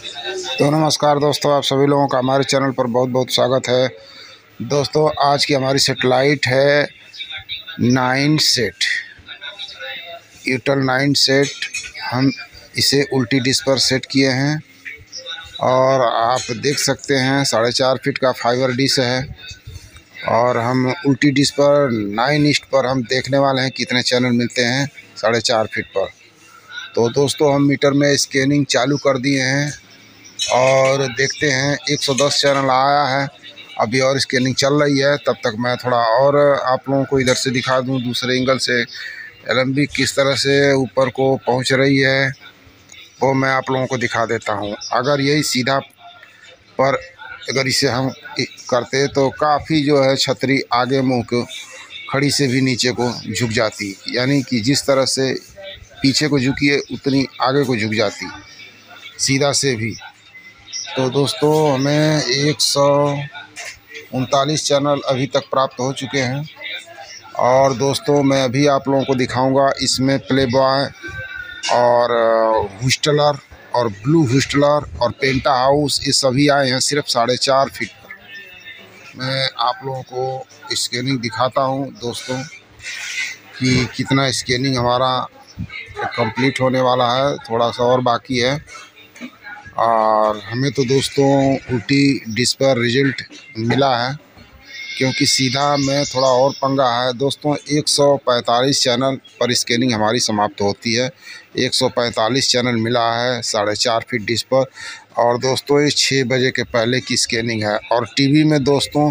तो नमस्कार दोस्तों, आप सभी लोगों का हमारे चैनल पर बहुत बहुत स्वागत है। दोस्तों, आज की हमारी सेटेलाइट है नाइन सेट यूटल नाइन सेट हम इसे उल्टी डिश पर सेट किए हैं। और आप देख सकते हैं, साढ़े चार फीट का फाइबर डिश है। और हम उल्टी डिश पर, नाइन ईस्ट पर हम देखने वाले हैं कितने चैनल मिलते हैं, साढ़े चार फीट पर। तो दोस्तों, हम मीटर में स्कैनिंग चालू कर दिए हैं। और देखते हैं 110 चैनल आया है। अभी और स्कैनिंग चल रही है, तब तक मैं थोड़ा और आप लोगों को इधर से दिखा दूँ, दूसरे एंगल से। एलएमबी किस तरह से ऊपर को पहुँच रही है, वो मैं आप लोगों को दिखा देता हूँ। अगर यही सीधा पर अगर इसे हम करते तो काफ़ी जो है छतरी आगे मुँह को, खड़ी से भी नीचे को झुक जाती यानी कि जिस तरह से पीछे को झुकी है, उतनी आगे को झुक जाती सीधा से भी। तो दोस्तों, हमें एक सौ उनतालीस चैनल अभी तक प्राप्त हो चुके हैं। और दोस्तों, मैं अभी आप लोगों को दिखाऊँगा इसमें प्ले बॉय और हुस्टलर और ब्लू हुस्टलर और पेंटा हाउस ये सभी आए हैं सिर्फ़ साढ़े चार फीट पर। मैं आप लोगों को स्कैनिंग दिखाता हूँ, दोस्तों, कि कितना स्कैनिंग हमारा कंप्लीट होने वाला है। थोड़ा सा और बाकी है। और हमें तो दोस्तों उल्टी डिस पर रिज़ल्ट मिला है, क्योंकि सीधा में थोड़ा और पंगा है। दोस्तों 145 चैनल पर स्कैनिंग हमारी समाप्त होती है। 145 चैनल मिला है, साढ़े चार फीट डिश पर। और दोस्तों, ये छः बजे के पहले की स्कैनिंग है। और टीवी में दोस्तों,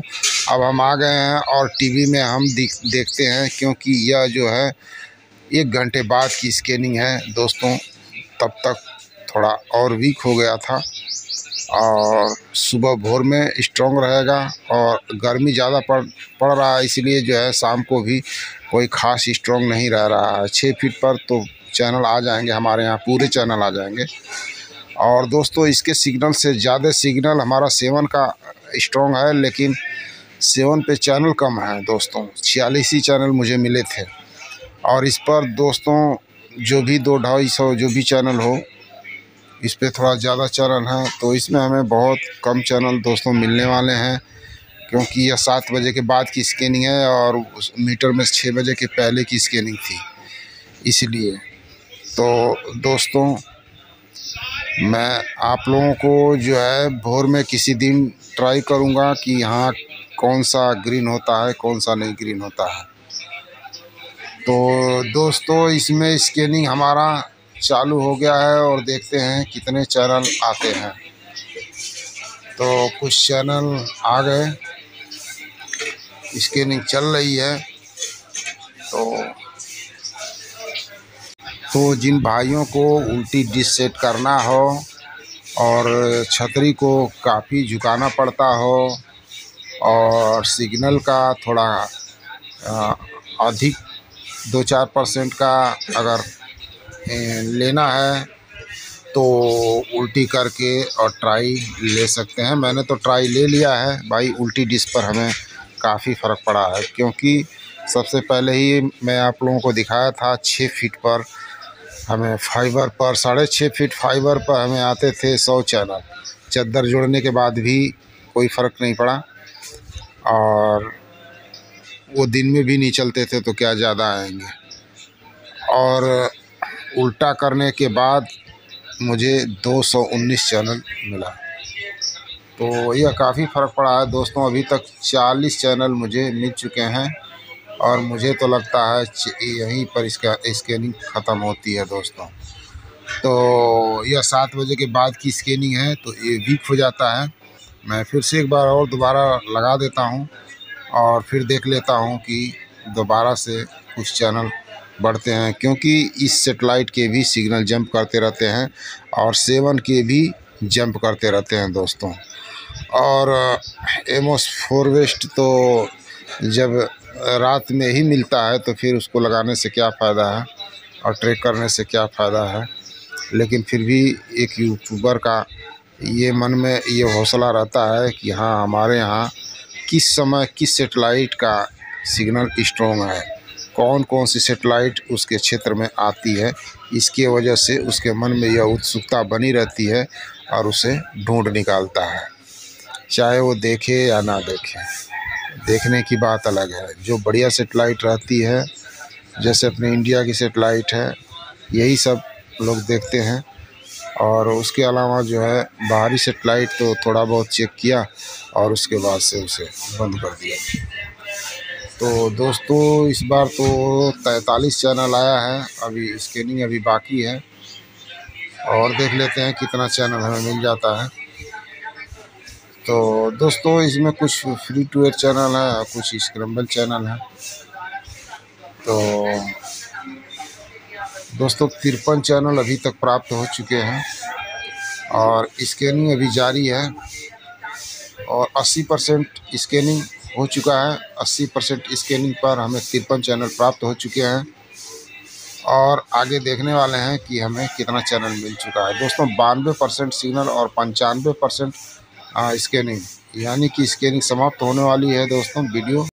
अब हम आ गए हैं और टीवी में हम देखते हैं, क्योंकि यह जो है, एक घंटे बाद की स्कैनिंग है। दोस्तों, तब तक थोड़ा और वीक हो गया था और सुबह भोर में स्ट्रॉन्ग रहेगा और गर्मी ज़्यादा पड़ पड़ रहा है, इसलिए जो है शाम को भी कोई ख़ास स्ट्रॉन्ग नहीं रह रहा है। छः फीट पर तो चैनल आ जाएँगे, हमारे यहाँ पूरे चैनल आ जाएँगे। और दोस्तों, इसके सिग्नल से ज़्यादा सिग्नल हमारा सेवन का स्ट्रॉन्ग है, लेकिन सेवन पे चैनल कम है दोस्तों। छियालीस ही चैनल मुझे मिले थे। और इस पर दोस्तों, जो भी दो ढाई सौ, जो भी चैनल हो इस पर थोड़ा ज़्यादा चैनल है तो इसमें हमें बहुत कम चैनल दोस्तों मिलने वाले हैं, क्योंकि यह सात बजे के बाद की स्कैनिंग है और उस मीटर में छः बजे के पहले की स्कैनिंग थी, इसलिए। तो दोस्तों, मैं आप लोगों को जो है भोर में किसी दिन ट्राई करूँगा कि यहाँ कौन सा ग्रीन होता है, कौन सा नहीं ग्रीन होता है। तो दोस्तों, इसमें स्कैनिंग हमारा चालू हो गया है और देखते हैं कितने चैनल आते हैं। तो कुछ चैनल आ गए। स्कैनिंग चल रही है। तो तो जिन भाइयों को उल्टी डिश सेट करना हो और छतरी को काफ़ी झुकाना पड़ता हो और सिग्नल का थोड़ा अधिक दो चार परसेंट का अगर लेना है तो उल्टी करके और ट्राई ले सकते हैं। मैंने तो ट्राई ले लिया है। भाई, उल्टी डिश पर हमें काफ़ी फ़र्क पड़ा है, क्योंकि सबसे पहले ही मैं आप लोगों को दिखाया था छः फीट पर हमें फाइबर पर, साढ़े छः फीट फाइबर पर हमें आते थे सौ चैनल चद्दर जोड़ने के बाद भी कोई फ़र्क नहीं पड़ा, और वो दिन में भी नहीं चलते थे तो क्या ज़्यादा आएँगे। और उल्टा करने के बाद मुझे 219 चैनल मिला। तो यह काफ़ी फ़र्क पड़ा है। दोस्तों, अभी तक 40 चैनल मुझे मिल चुके हैं और मुझे तो लगता है यहीं पर इसका, स्कैनिंग ख़त्म होती है दोस्तों। तो यह सात बजे के बाद की स्कैनिंग है तो ये वीक हो जाता है। मैं फिर से एक बार और दोबारा लगा देता हूँ और फिर देख लेता हूँ कि दोबारा से कुछ चैनल बढ़ते हैं, क्योंकि इस सेटेलाइट के भी सिग्नल जंप करते रहते हैं और सेवन के भी जंप करते रहते हैं दोस्तों। और एमोस फोर वेस्ट तो जब रात में ही मिलता है तो फिर उसको लगाने से क्या फ़ायदा है और ट्रैक करने से क्या फ़ायदा है? लेकिन फिर भी एक यूट्यूबर का ये मन में ये हौसला रहता है कि हाँ हमारे यहाँ किस समय किस सेटेलाइट का सिग्नल स्ट्रॉन्ग है। कौन कौन सी सेटेलाइट उसके क्षेत्र में आती है, इसके वजह से उसके मन में यह उत्सुकता बनी रहती है और उसे ढूंढ निकालता है। चाहे वो देखे या ना देखे, देखने की बात अलग है। जो बढ़िया सेटेलाइट रहती है, जैसे अपने इंडिया की सेटेलाइट है, यही सब लोग देखते हैं। और उसके अलावा जो है, बाहरी सेटेलाइट तो थोड़ा बहुत चेक किया और उसके बाद से उसे बंद कर दिया। तो दोस्तों, इस बार तो तैंतालीस चैनल आया है। अभी स्कैनिंग अभी बाकी है। और देख लेते हैं कितना चैनल हमें मिल जाता है। तो दोस्तों, इसमें कुछ फ्री टू एयर चैनल है और कुछ स्क्रम्बल चैनल है। तो दोस्तों, तिरपन चैनल अभी तक प्राप्त हो चुके हैं। और स्कैनिंग अभी जारी है। और 80 परसेंट स्कैनिंग हो चुका है। 80 परसेंट स्कैनिंग पर हमें तिरपन चैनल प्राप्त हो चुके हैं और आगे देखने वाले हैं कि हमें कितना चैनल मिल चुका है। दोस्तों, बानवे परसेंट सिग्नल और पंचानवे परसेंट स्कैनिंग यानी कि स्कैनिंग समाप्त होने वाली है दोस्तों, वीडियो।